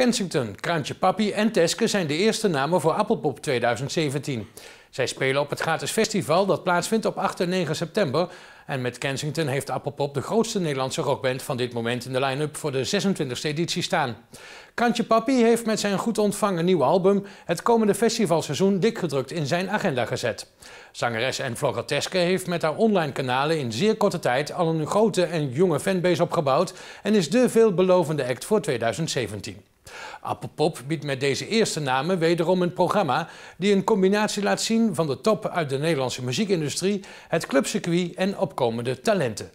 Kensington, Kraantje Papi en Teske zijn de eerste namen voor Appelpop 2017. Zij spelen op het gratis festival dat plaatsvindt op 8 en 9 september. En met Kensington heeft Appelpop de grootste Nederlandse rockband van dit moment in de line-up voor de 26e editie staan. Kantje Papi heeft met zijn goed ontvangen nieuwe album het komende festivalseizoen dikgedrukt in zijn agenda gezet. Zangeres en vlogger Teske heeft met haar online kanalen in zeer korte tijd al een grote en jonge fanbase opgebouwd en is de veelbelovende act voor 2017. Appelpop biedt met deze eerste namen wederom een programma die een combinatie laat zien van de top uit de Nederlandse muziekindustrie, het clubcircuit en opkomende talenten.